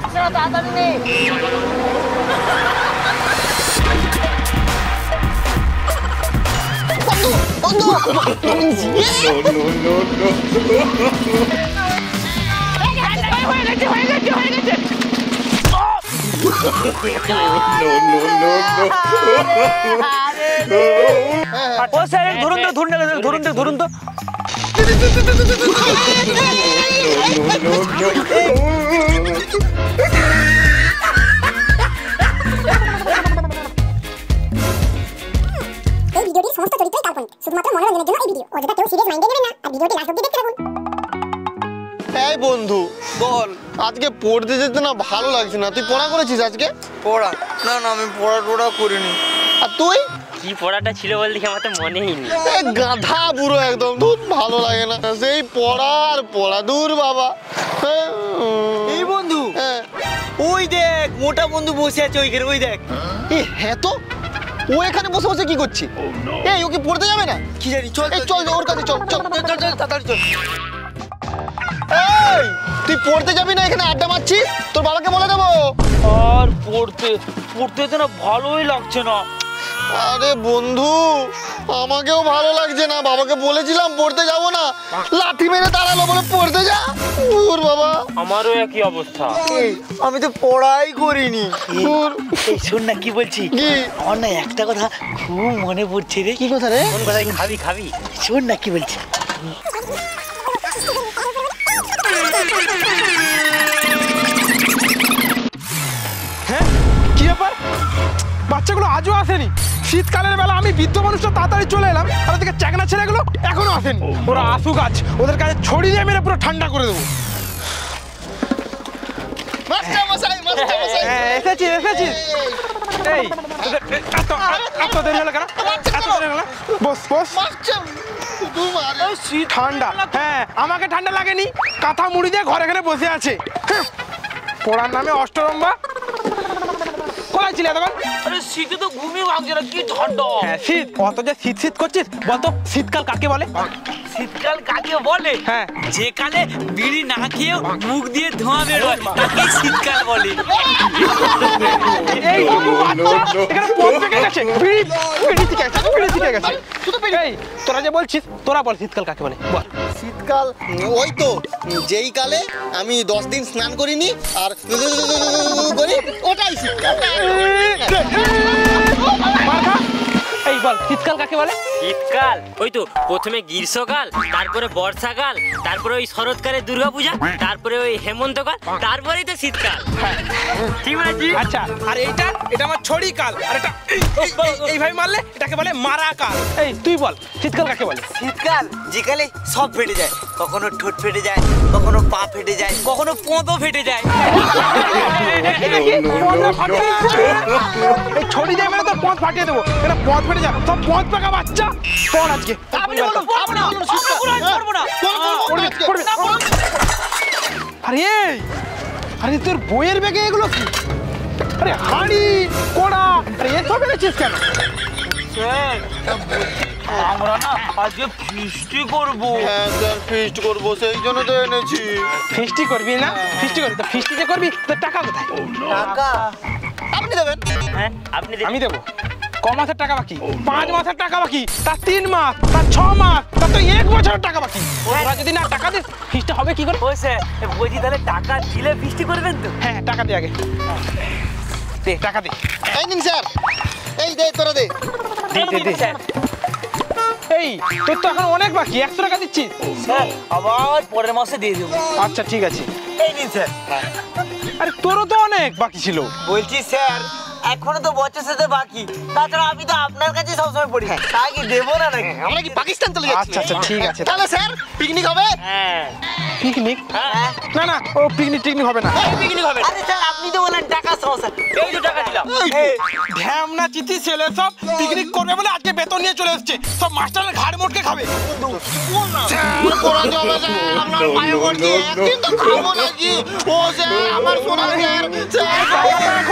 আসছে না তাড়াতাড়ি নে হয়ে গেছে হয়ে গেছে হয়ে গেছে ও স্যার ধরুন তো ধরুন তো ধরুন তো ধরুন তো এই ভিডিওটির সমস্ত চরিত্রই কাল্পনিক শুধুমাত্র মনোরঞ্জনের জন্য এই ভিডিও। অযথা কেউ সিরিয়াস মাইন্ডে নেবেন না আর ভিডিওটি লাস্ট অব্দি দেখতে থাকুন। এই বন্ধু বল আজকে পড়তে যেতে না ভালো লাগছে না? তুই পড়া করেছিস আজকে? পড়া? না না আমি পড়া টোড়া করিনি। আর তুই? কি পড়াটা ছিল বল দেখি আমার তো মনেই নেই। গাধা পুরো একদম ধুর ভালো লাগে না। সেই পড়া আর পড়া দূর বাবা। এই বন্ধু হ্যাঁ। ওই দেখ মোটা বন্ধু বসে আছে ওইখানে ওই দেখ। হ্যাঁ তো? ও এখানে বসে বসে কি করছে? এই ওকে পড়তে যাবে না? কি জানি চল চল ওর কাছে চল চল। চল চল চল তাড়াতাড়ি চল। এই তুই পড়তে যাবি না এখানে আড্ডা মারছিস? তোর বাবাকে বলে দেবো। আর পড়তে পড়তে তো না ভালোই লাগছে না। আরে বন্ধু আমাকেও ভালো লাগছে না। বাবাকে বলেছিলাম পড়তে যাব না। লাঠি মেরে তাড়ালো বলে পড়তে যা। ওর বাবা। আমারও একই অবস্থা। আমি তো পড়াই করিনি। এই শোন না কি বলছি? কি? আমার না একটা কথা খুব মনে পড়ছে রে। কি কথা রে? কোন কথায় খাবি খাবি। শোন না কি বলছি? হ্যাঁ কি ব্যাপার? বাচ্চাগুলো আজও আসেনি। শীতকালের বেলা আমি বৃদ্ধ মানুষটা তাড়াতাড়ি চলে এলাম। আর ওদিকে চ্যাকনা ছেলেগুলো এখনও আসেনি। ওরা আসুক আজ। ওদের কাছে ছড়িয়ে দিয়ে মেরে পুরো ঠান্ডা করে দেবো। মশাই হ্যাঁ, এসেছিস এসেছিস এই এত এত দেরি হলো কেন? এত দেরি হলো বস বস। মাস্টার শুধু মারে। ঠান্ডা। হ্যাঁ আমাকে ঠান্ডা লাগেনি। কাঁথা মুড়ি দিয়ে ঘরে এখানে বসে আছে। হ্যাঁ, পড়ার নামে অষ্টরম্বা। কোথায় ছিলে এতক্ষণ আরে শীতে তো ঘুমিয়ে ভাঙছে না কি ঠান্ডা হ্যাঁ শীত। অত যে শীত শীত করছিস বলতো শীতকাল কাকে বলে? শীতকাল কাকে বলে হ্যাঁ যেকালে বিড়ি না খেয়েও মুখ দিয়ে ধোঁয়া বেরোয় তাকে শীতকাল বলে তোরা যে বলছিস তোরা বল শীতকাল কাকে বলে বল শীতকাল ওই তো যেই কালে আমি দশ দিন স্নান করিনি আর করি ওটাই শীতকাল। এই বল শীতকাল কাকে বলে শীতকাল ওই তো প্রথমে গ্রীষ্মকাল তারপরে বর্ষাকাল তারপরে ওই শরৎকালে দুর্গাপূজা তারপরে ওই হেমন্তকাল তারপরেই তো শীতকাল ঠিক বলেছি আচ্ছা আর এইটা এটা আমার ছড়ি কাল আর এটা এইভাবে মারলে এটাকে বলে মারা কাল এই তুই বল শীতকাল কাকে বলে শীতকাল যেকালে সব ফেটে যায় কখনো ঠোঁট ফেটে যায় কখনো পা ফেটে যায় কখনো পোঁতো ফেটে যায় ছড়ি দিয়ে মেরে তো পথ ফাটিয়ে দেবো এটা পথ ফেটে যায় সব পথ পাকা বাচ্চা। পড় আজকে। পড়বি, আরে আরে তোর বইয়ের ব্যাগে এগুলো কি? আরে হাড়ি কোড়া আরে এসব এনেছিস কেন? আমরা না আজকে ফিস্টি করব। হ্যাঁ স্যার ফিস্ট করব সেই জন্য তো এনেছি। ফিস্টি করবি না? ফিস্টি করবি তো ফিস্টি করবি তোর টাকা কোথায়? টাকা। আপনি দেবেন। হ্যাঁ আপনি আমি দেবো। ক মাসের টাকা বাকি? পাঁচ মাসের টাকা বাকি? তার তিন মাস তার ছ মাস তার তো এক বছরের টাকা বাকি। ওরা যদি না টাকা দিস ফিসটা হবে কি করে? ওই স্যার বলছি তাহলে টাকা দিলে ফিস্টি করবেন তো। হ্যাঁ টাকা দে আগে। দে টাকা দে। এই নিন স্যার। এই দে তোরা দে। দে দে দে। এই তোর তো এখন অনেক বাকি একশো টাকা স্যার আবার পরের মাসে দিয়ে দেবো। আচ্ছা ঠিক আছে। এই নিন স্যার। আরে তোরও তো অনেক বাকি ছিল। বলছি স্যার এখনও তো বছর সাথে বাকি। তাছাড়া আমি তো আপনার কাছে সবসময় পড়ি। তা কি দেবো না নাকি? আমরা কি পাকিস্তান চলে যাচ্ছি? আচ্ছা আচ্ছা ঠিক আছে। তাহলে স্যার পিকনিক হবে? হ্যাঁ। পিকনিক হ্যাঁ। না না ও পিকনিক টিকনিক হবে না। পিকনিক হবে। আরে স্যার আপনি তো বলেন টাকা সমস্যা এই তো টাকা দিলাম। ঢ্যামনা চিতি ছেলে সব পিকনিক করবে বলে আজকে বেতন নিয়ে চলে এসেছে। সব মাস্টারের ঘাড় মোটকে খাবে।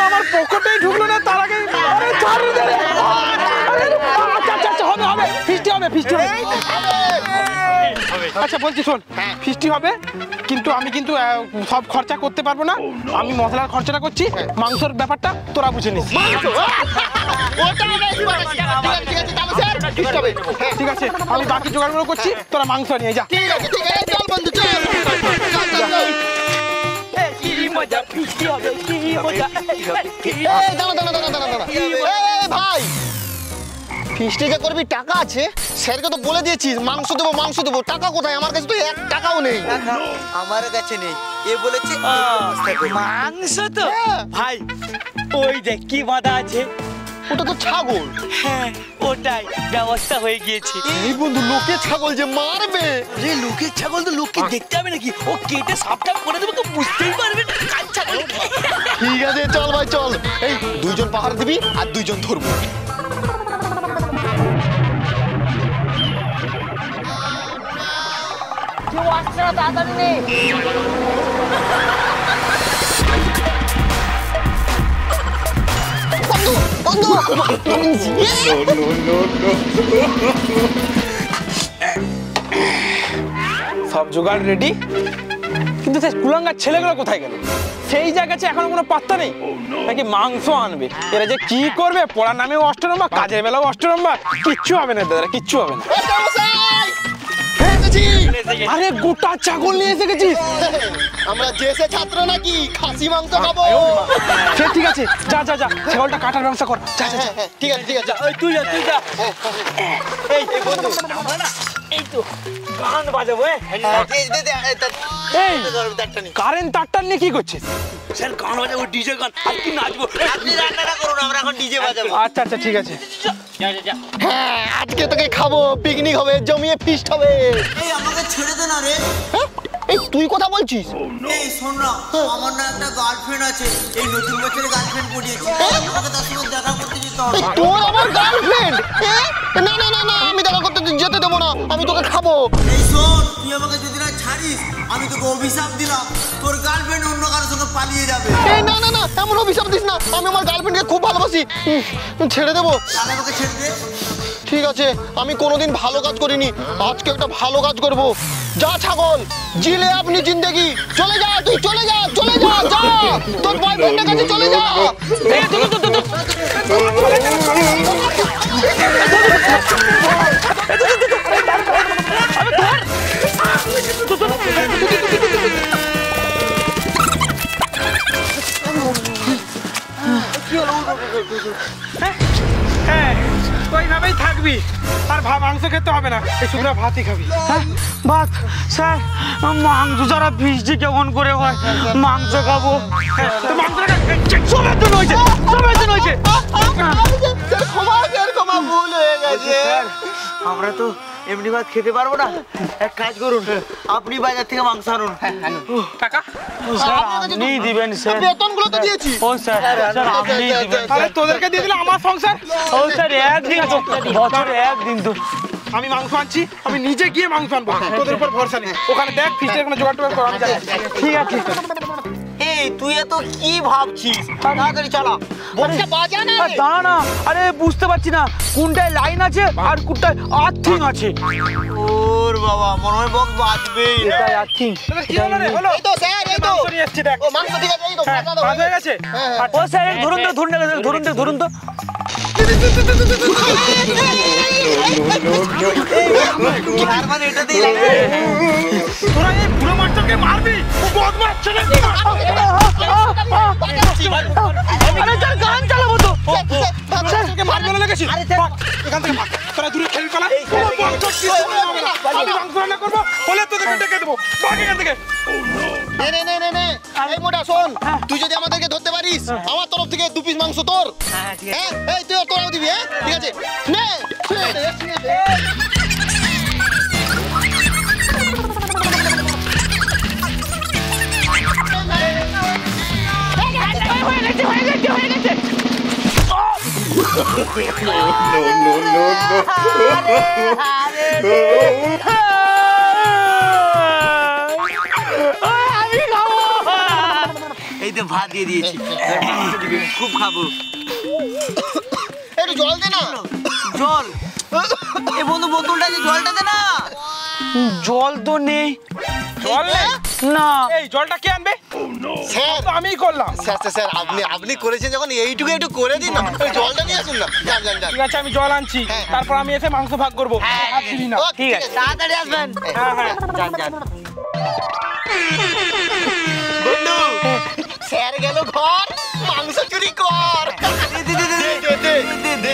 আমার পকেটেই ঢুকলো হবে হবে ফিস্টি হবে হবে ফিস্টি হবে আচ্ছা বলছি শোন ফিস্টি হবে কিন্তু আমি কিন্তু সব খরচা করতে পারব না আমি মশলার খরচাটা করছি মাংসর ব্যাপারটা তোরা বুঝে নিস ঠিক আছে। হ্যাঁ, আমি বাকি জোগাড়গুলো করছি তোরা মাংস নিয়ে যা ঠিক আছে, ঠিক আছে, চল বন্ধু, চল। চল, চল, চল। ভাই ফিস্টি যে করবি টাকা আছে? স্যারকে তো বলে দিয়েছিস মাংস দেবো মাংস দেবো। টাকা কোথায়? আমার কাছে তো এক টাকাও নেই। আমার কাছে নেই এ বলেছে। মাংস তো। ভাই ওই দেখ কি বাধা আছে। ওটা তো ছাগল। হ্যাঁ ওটাই ব্যবস্থা হয়ে গিয়েছে। এই বন্ধু লোকে ছাগল যে মারবে। রে লোকের ছাগল তো লোককে দেখতে হবে নাকি? ও কেটে সাপটা করে দেবে তো বুঝতেই পারবে ছাগল ঠিক আছে চল ভাই চল। এই দুইজন পাহাড় দিবি আর দুইজন ধরবো। কেউ আসছে না তাড়াতাড়ি নেই বন্ধু no. সব জোগাড় রেডি কিন্তু সেই কুলাঙ্গার ছেলেগুলো কোথায় গেল? সেই জায়গাতে এখনও কোনো পাত্তা নেই। নাকি মাংস আনবে? এরা যে কি করবে? পড়ার নামেও অষ্টরম্বা কাজের বেলাও অষ্টরম্বা কিচ্ছু হবে না, দাদা, কিচ্ছু হবে না। আরে গোটা ছাগল নিয়ে এসে গেছিস। আমরা জেসে ছাত্র নাকি? খাসি মাংস খাব। সে ঠিক আছে যা যা যা ছাগলটা কাটার ব্যবস্থা কর। যা যা হ্যাঁ, হ্যাঁ, ঠিক আছে ঠিক আছে ওই তুই যা তুই যা। এই এই বন্ধু। এই তো গান বাজাবো হ্যাঁ? এই। কারেন্ট তারটা নিয়ে কি করছিস? স্যার গান বাজাবো ডিজে গান। আর কি নাচবো? আপনি রান্নাটা করুন আমরা এখন ডিজে বাজাবো আচ্ছা আচ্ছা ঠিক আছে। হ্যাঁ আজকে তোকে খাব পিকনিক হবে জমিয়ে ফিস্ট হবে। এই আমাকে ছেড়ে দে না রে। হ্যাঁ? এই তুই কথা বলছিস? এই শোন না আমার না একটা গার্লফ্রেন্ড আছে। এই নতুন বছরে গার্লফ্রেন্ড পড়িয়েছে। আমাকে তার সঙ্গে দেখা করতে যেতে হবে। তোর আমার গার্লফ্রেন্ড না না না না আমি দেখা করতে যেতে দেবো না আমি তোকে খাব। এই শোন তুই আমাকে যদি আমি তোকে অভিশাপ দিলাম তোর গার্লফ্রেন্ড অন্য কারোর সঙ্গে পালিয়ে যাবে না না না এমন অভিশাপ দিস না আমি আমার গার্লফ্রেন্ডকে খুব ভালোবাসি ছেড়ে দেবো তাহলে আমাকে ছেড়ে দে ঠিক আছে আমি কোনোদিন ভালো কাজ করিনি আজকে একটা ভালো কাজ করব যা ছাগল জিলে আপনি জিন্দেগি চলে যা তুই চলে যা চলে যা যা তোর বয়ফ্রেন্ডের কাছে চলে যা হ্যাঁ ওইভাবেই থাকবি আর ভা মাংস খেতে হবে না এই শুকনো ভাতই খাবি। ভাত স্যার মাংস যারা ফিসটি কেমন করে হয় মাংস খাব। তো মাংসটা সবের জন্য হয়েছে সবের জন্য হয়েছে। ক্ষমা ক্ষমা ভুল হয়ে গেছে। আমরা তো এমনি ভাত খেতে পারব না? এক কাজ করুন আপনি বাজার থেকে মাংস আনুন। টাকা আপনি দিবেন স্যার। বেতনগুলো তো দিয়েছি। ও স্যার স্যার আপনি দিবেন তাহলে তোদেরকে দিয়ে দিলে আমার সংসার ও স্যার একদিন আছে। বছরে একদিন তো। আমি মাংস আনছি আমি নিজে গিয়ে মাংস আনব। তোদের উপর ভরসা নেই। ওখানে দেখ ফিস্টের কোনো জোগাড় টোগাড় করা আমি ঠিক আছে তুই এত কি ভাবছিস? তাড়াতাড়ি চালা। বলছে বাজা না আর দাঁড়া না। আরে বুঝতে পারছি না। কোনটায় লাইন আছে আর কোনটায় আর্থিং আছে? ওর বাবা মনে হয় বক বাজবেই না এটাই আর্থিং কি হলো রে? হলো? এই তো স্যার এই তো। ও মাংস ঠিক আছে এই তো হ্যাঁ, ভাজা ভাত হয়ে গেছে? হ্যাঁ, আচ্ছা, ও স্যার ধরুন তো ধরুন তো ধরুন তো ধরুন তো। তুই যদি আমাদেরকে ধরতে পারিস আমার মাংস তোর? হ্যাঁ এই তুই তোরাও দিবি হ্যাঁ? ঠিক আছে। নে নে, নে, নে। হয়ে তো ভাত দিয়ে দিয়েছি। খুব খাব। একটু জল দে না। জল? এই বন্ধু বোতলটা যে জলটা দে না। জল তো নেই। জল নেই? না। এই জলটা কে আনবে? স্যার। তো আমিই করলাম। স্যার স্যার, স্যার আপনি আপনি করেছেন যখন এইটুকু একটু করে দিন না। ওই জলটা নিয়ে আসুন না। যান যান যান। ঠিক আছে আমি জল আনছি। হ্যাঁ। তারপর আমি এসে মাংস ভাগ করব। হাত দিবি না। ও, ঠিক আছে। তাড়াতাড়ি আসবেন। হ্যাঁ হ্যাঁ। যান যান। গেল ঘর মাংস চুরি কর দে, দে, দে, দে,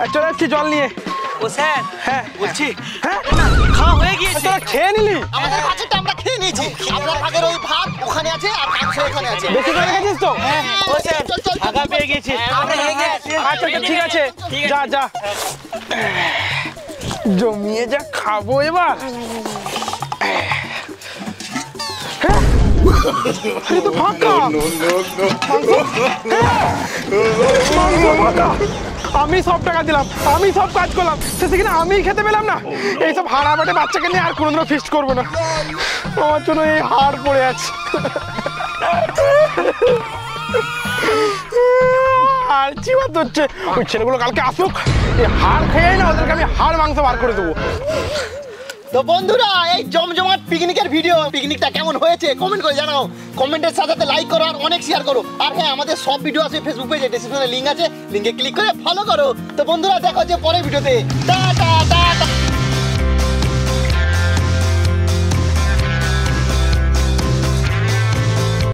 আর চলে এসছি জল নিয়ে। ও স্যার হ্যাঁ। বলছি হ্যাঁ? খাওয়া হয়ে গিয়েছে। তোরা খেয়ে নিলি? আমাদের আমরা খেয়ে নিয়েছি। আপনার ভাগের ওই ভাত ওখানে আছে আর মাংস এখানে আছে। বেশি করে গেছিস তো? ও স্যার চল চল আগা পেয়ে গেছি আমরা হেগে আছি আচ্ছা আচ্ছা ঠিক আছে। যা যা। জমিয়ে যা খাব এবার। হ্যাঁ? আরে তো ফাঁকা। হ্যাঁ? আমি সব টাকা দিলাম আমি সব কাজ করলাম। শেষে কিনা আমি খেতে পেলাম না। এইসব হাড় আমাটে বাচ্চাকে নিয়ে আর কোনোদিনও ফিস্ট করব না। আমার জন্য এই হাড় পড়ে আছে। আর চিবাত হচ্ছে ওই ছেলেগুলো কালকে আসুক এই হাড় খেয়ে না ওদেরকে আমি হাড় মাংস বার করে দেবো। তো বন্ধুরা, এই জমজমাট পিকনিকের ভিডিও পিকনিকটা কেমন হয়েছে? কমেন্ট করে জানাও। কমেন্টের সাথে সাথে লাইক করো আর অনেক শেয়ার করো। আর হ্যাঁ আমাদের সব ভিডিও আছে ফেসবুক পেজে ডিসক্রিপশনে লিঙ্ক আছে। লিঙ্কে ক্লিক করে ফলো করো। তো বন্ধুরা, দেখো যে পরের ভিডিওতে টাটা